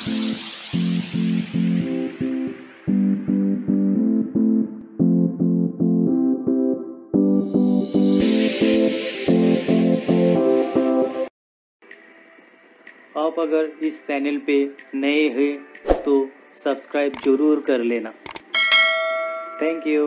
आप अगर इस चैनल पे नए हैं तो सब्सक्राइब ज़रूर कर लेना। Thank you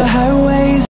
on